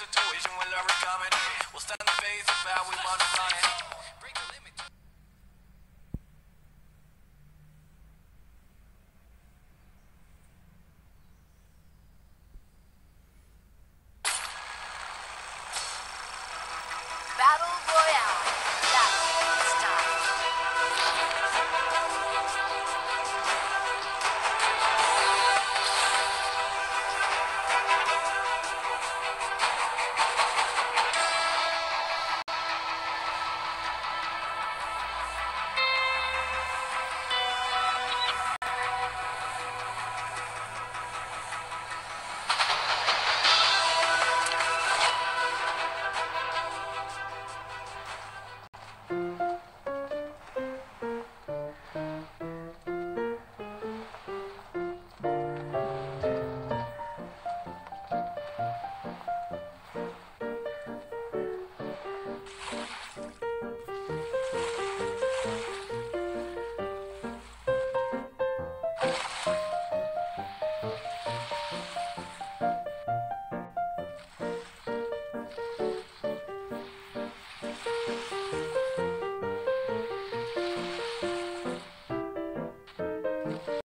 situation will every comedy. We'll stand the face of how we want to run it.